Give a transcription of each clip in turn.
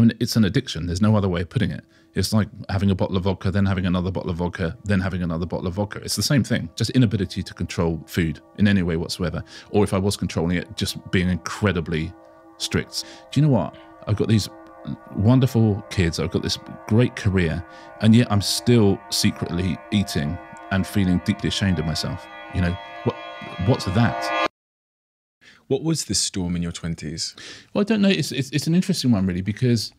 I mean, it's an addiction. There's no other way of putting it. It's like having a bottle of vodka, then having another bottle of vodka, then having another bottle of vodka. It's the same thing, just inability to control food in any way whatsoever. Or if I was controlling it, just being incredibly strict. Do you know what? I've got these wonderful kids, I've got this great career, and yet I'm still secretly eating and feeling deeply ashamed of myself. You know, what, what's that? What was this storm in your 20s? Well, I don't know. It's, it's, it's, an interesting one, really, because,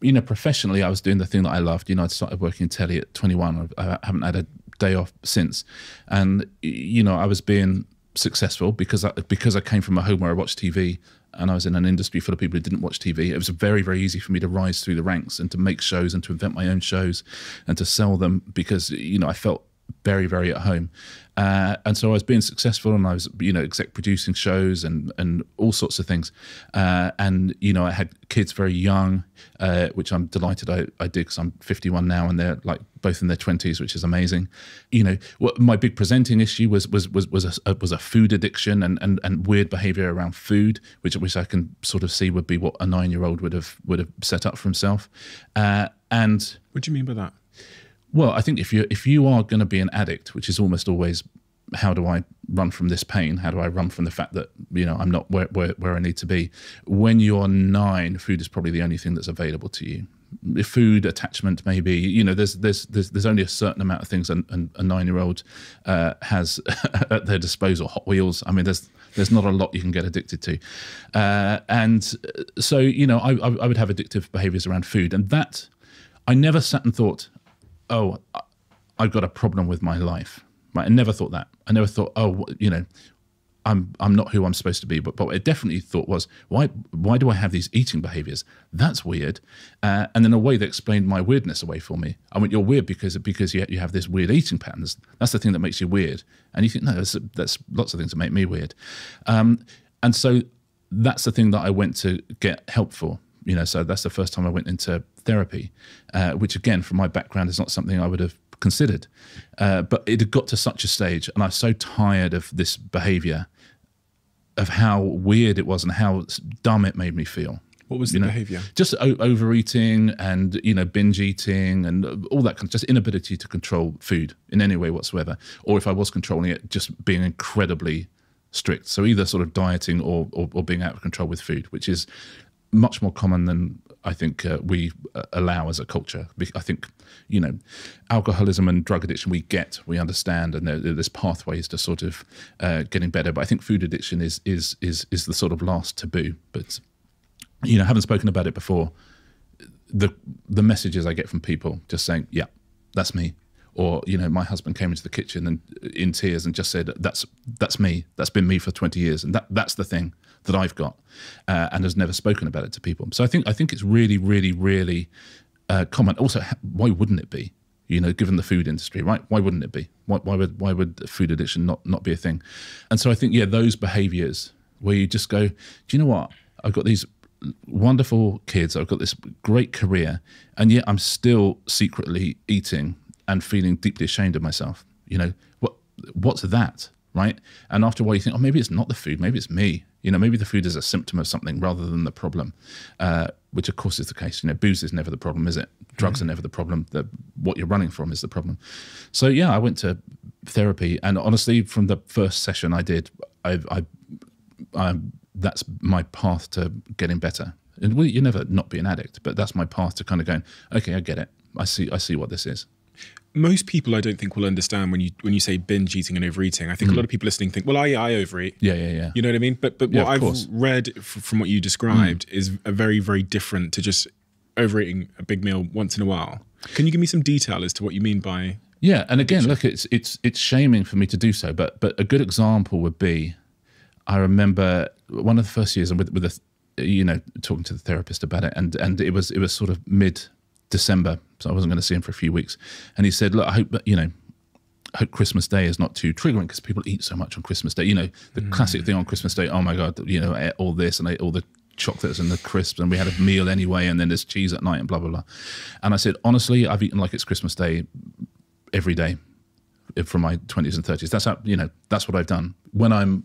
you know, professionally, I was doing the thing that I loved. You know, I started working in telly at 21. I haven't had a day off since. And, you know, I was being successful because I, because I came from a home where I watched TV and I was in an industry full of people who didn't watch TV. It was very, very easy for me to rise through the ranks and to make shows and to invent my own shows and to sell them because, you know, I felt very, very at home. Uh, and so I was being successful and I was, you know, exec producing shows and, and all sorts of things. Uh, and, you know, I had kids very young, uh, which I'm delighted I, I did because I'm 51 now and they're like both in their 20s, which is amazing. You know, what my big presenting issue was was was was a, was a food addiction and, and, and weird behavior around food, which which I can sort of see would be what a nine year old would have would have set up for himself. Uh, and what do you mean by that? Well, I think if you if you are going to be an addict, which is almost always how do I run from this pain? How do I run from the fact that you know I'm not where, where, where I need to be? When you're nine, food is probably the only thing that's available to you. Food attachment, maybe you know, there's there's there's, there's only a certain amount of things a, a nine year old uh, has at their disposal. Hot Wheels. I mean, there's there's not a lot you can get addicted to, uh, and so you know, I, I would have addictive behaviors around food, and that I never sat and thought, oh, I've got a problem with my life. Right? I never thought that. I never thought, oh, you know, I'm I'm not who I'm supposed to be. But but what I definitely thought was, why why do I have these eating behaviors? That's weird. Uh, and then a way that explained my weirdness away for me. I went, you're weird because because you you have this weird eating patterns. That's the thing that makes you weird. And you think, no, that's, that's lots of things that make me weird. Um, and so that's the thing that I went to get help for you know, so that's the first time I went into therapy, uh, which again, from my background, is not something I would have considered. Uh, but it had got to such a stage, and I was so tired of this behavior, of how weird it was and how dumb it made me feel. What was the you know, behavior? Just overeating and you know binge eating and all that kind of just inability to control food in any way whatsoever. Or if I was controlling it, just being incredibly strict. So either sort of dieting or, or, or being out of control with food, which is much more common than I think uh, we uh, allow as a culture. I think, you know, alcoholism and drug addiction we get, we understand, and there, there's pathways to sort of uh, getting better. But I think food addiction is is is is the sort of last taboo. But you know, haven't spoken about it before, the the messages I get from people just saying, "Yeah, that's me," or you know, my husband came into the kitchen and in tears and just said, "That's that's me. That's been me for 20 years," and that that's the thing that I've got, uh, and has never spoken about it to people. So I think I think it's really, really, really uh, common. Also, why wouldn't it be? You know, given the food industry, right? Why wouldn't it be? Why, why would why would food addiction not not be a thing? And so I think yeah, those behaviours where you just go, do you know what? I've got these wonderful kids. I've got this great career, and yet I'm still secretly eating and feeling deeply ashamed of myself. You know what? What's that? Right? And after a while, you think, oh, maybe it's not the food. Maybe it's me. You know, maybe the food is a symptom of something rather than the problem, uh, which of course is the case. You know, booze is never the problem, is it? Drugs mm. are never the problem. The, what you're running from is the problem. So yeah, I went to therapy, and honestly, from the first session I did, I, I, I that's my path to getting better. And you never not be an addict, but that's my path to kind of going, okay, I get it. I see, I see what this is most people I don't think will understand when you when you say binge eating and overeating. I think mm. a lot of people listening think, well, I I overeat. Yeah, yeah, yeah. You know what I mean? But but yeah, what I've course. read from what you described mm. is a very very different to just overeating a big meal once in a while. Can you give me some detail as to what you mean by? Yeah, and again, look, it's it's it's shaming for me to do so, but but a good example would be, I remember one of the first years, with with a, you know, talking to the therapist about it, and and it was it was sort of mid December, so I wasn't going to see him for a few weeks. And he said, "Look, I hope you know." I hope Christmas Day is not too triggering because people eat so much on Christmas Day. You know, the mm. classic thing on Christmas Day. Oh my God, you know, I ate all this and I ate all the chocolates and the crisps, and we had a meal anyway, and then there's cheese at night and blah blah blah. And I said, honestly, I've eaten like it's Christmas Day every day from my 20s and 30s. That's how, you know, that's what I've done. When I'm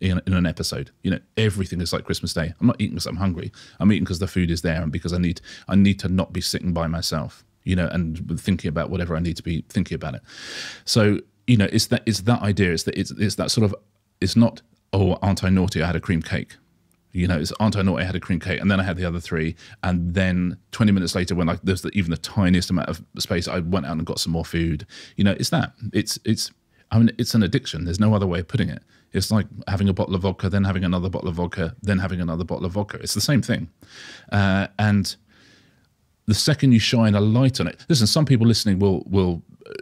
in, in, an episode. You know, everything is like Christmas Day. I'm not eating because I'm hungry. I'm eating because the food is there and because I need I need to not be sitting by myself. You know, and thinking about whatever I need to be thinking about it. So you know, it's that it's that idea. It's that it's, it's that sort of. It's not oh, aren't I naughty? I had a cream cake. You know, it's aren't I naughty? I had a cream cake, and then I had the other three, and then 20 minutes later, when like there's the, even the tiniest amount of space, I went out and got some more food. You know, it's that. It's it's. I mean, it's an addiction. There's no other way of putting it. It's like having a bottle of vodka, then having another bottle of vodka, then having another bottle of vodka. It's the same thing. Uh, and the second you shine a light on it, listen, some people listening will will uh,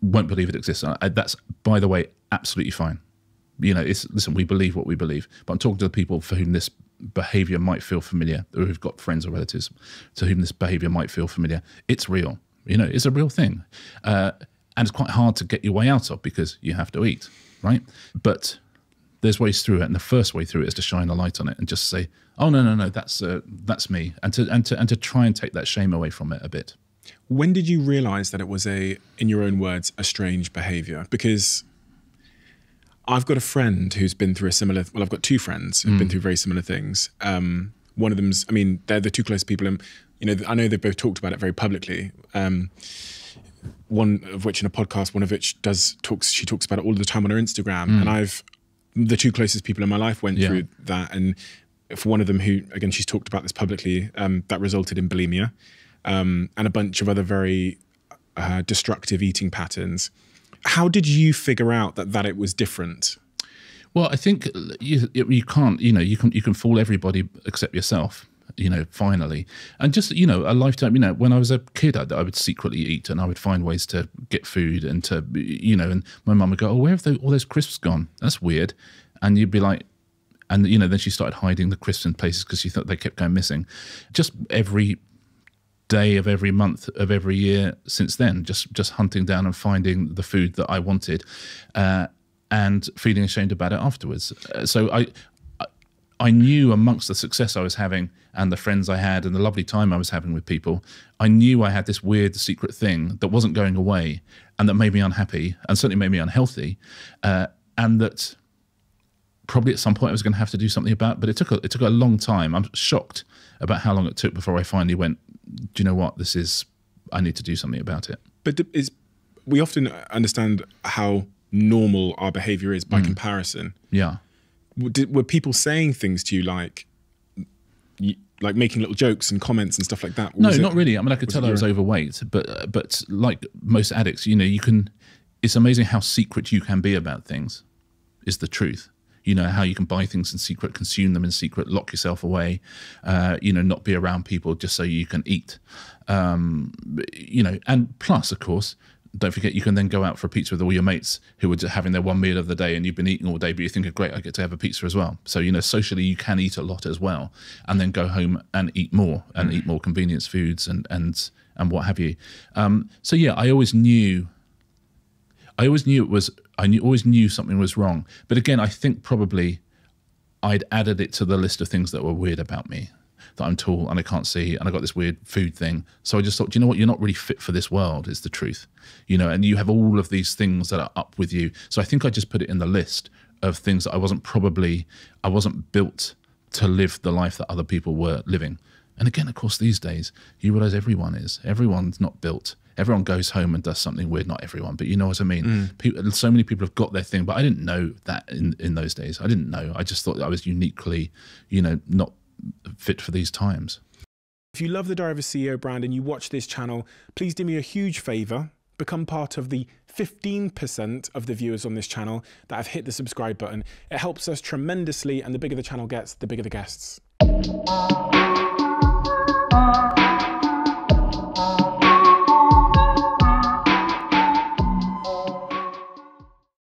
won't believe it exists. That's by the way absolutely fine. You know, it's listen, we believe what we believe, but I'm talking to the people for whom this behavior might feel familiar, or who've got friends or relatives to whom this behavior might feel familiar. It's real. You know, it's a real thing, uh, and it's quite hard to get your way out of because you have to eat, right? But there's ways through it, and the first way through it is to shine a light on it and just say, "Oh no, no, no, that's uh, that's me," and to and to and to try and take that shame away from it a bit. When did you realize that it was a, in your own words, a strange behavior? Because I've got a friend who's been through a similar. Well, I've got two friends who've mm. been through very similar things. Um, one of them's, I mean, they're the two closest people, and you know, I know they've both talked about it very publicly. Um, one of which in a podcast, one of which does talks. She talks about it all the time on her Instagram, mm. and I've the two closest people in my life went yeah. through that, and for one of them, who again she's talked about this publicly, um, that resulted in bulimia, um, and a bunch of other very uh, destructive eating patterns. How did you figure out that that it was different? Well, I think you you can't you know you can you can fool everybody except yourself you know, finally. And just, you know, a lifetime, you know, when I was a kid, I, I, would secretly eat and I would find ways to get food and to, you know, and my mum would go, oh, where have all those crisps gone? That's weird. And you'd be like, and, you know, then she started hiding the crisps in places because she thought they kept going missing. Just every day of every month of every year since then, just just hunting down and finding the food that I wanted. Uh, and feeling ashamed about it afterwards. Uh, so I, I knew amongst the success I was having and the friends I had and the lovely time I was having with people, I knew I had this weird secret thing that wasn't going away and that made me unhappy and certainly made me unhealthy, uh, and that probably at some point I was going to have to do something about. But it took a, it took a long time. I'm shocked about how long it took before I finally went. Do you know what? This is I need to do something about it. But is we often understand how normal our behavior is by mm. comparison. Yeah did, were people saying things to you like like making little jokes and comments and stuff like that? no, not really. I mean, I could tell I was overweight, but but like most addicts, you know, you can. It's amazing how secret you can be about things. Is the truth. You know how you can buy things in secret, consume them in secret, lock yourself away. Uh, you know, not be around people just so you can eat. Um, you know, and plus, of course, don't forget you can then go out for a pizza with all your mates who are having their one meal of the day and you've been eating all day but you think great i get to have a pizza as well. So you know socially you can eat a lot as well and then go home and eat more and mm. eat more convenience foods and and and what have you. Um, so yeah i always knew i always knew it was i knew, always knew something was wrong. But again i think probably i'd added it to the list of things that were weird about me that I'm tall and I can't see and I got this weird food thing. So I just thought, you know what? You're not really fit for this world, is the truth. You know, and you have all of these things that are up with you. So I think I just put it in the list of things that I wasn't probably, I wasn't built to live the life that other people were living. And again, of course, these days, you realize everyone is. Everyone's not built. Everyone goes home and does something weird. Not everyone, but you know what I mean. Mm. People, so many people have got their thing, but I didn't know that in, in those days. I didn't know. I just thought I was uniquely, you know, not fit for these times. If you love the Diary CEO brand and you watch this channel, please do me a huge favor. Become part of the 15% of the viewers on this channel that have hit the subscribe button. It helps us tremendously, and the bigger the channel gets, the bigger the guests.